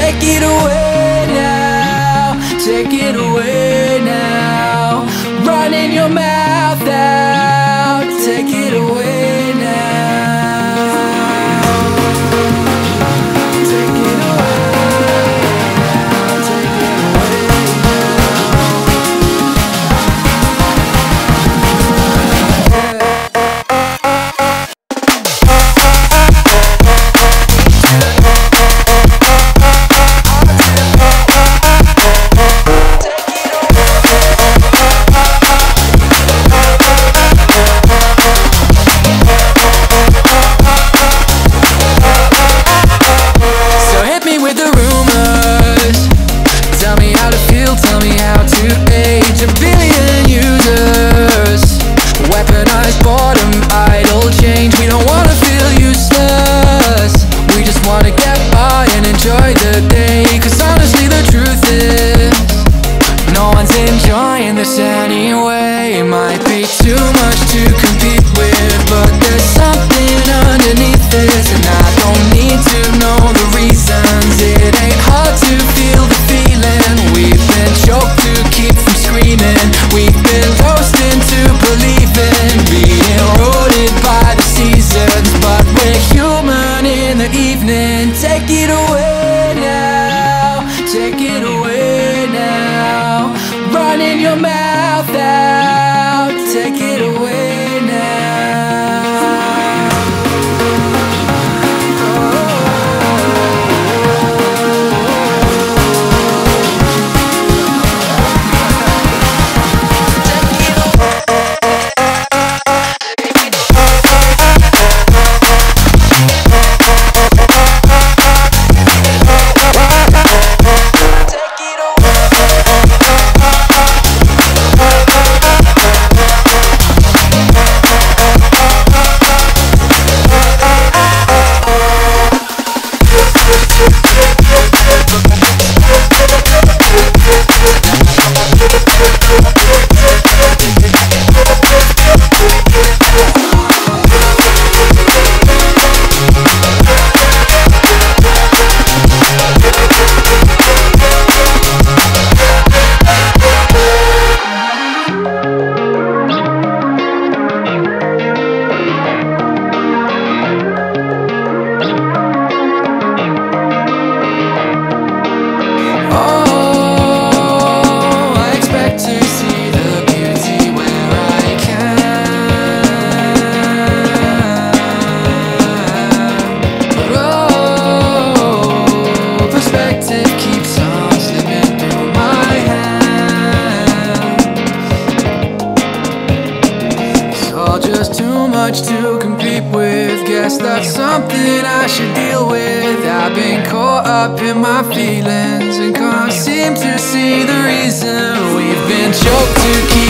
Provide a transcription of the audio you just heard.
Take it away now, take it away now. Run in your mouth. We've been lost into believing Being eroded by the seasons But we're human in the evening. Take it away now Take it away now. Running your mouth out Take it away. guess that's something I should deal with. I've been caught up in my feelings And can't seem to see the reason. We've been choked to keep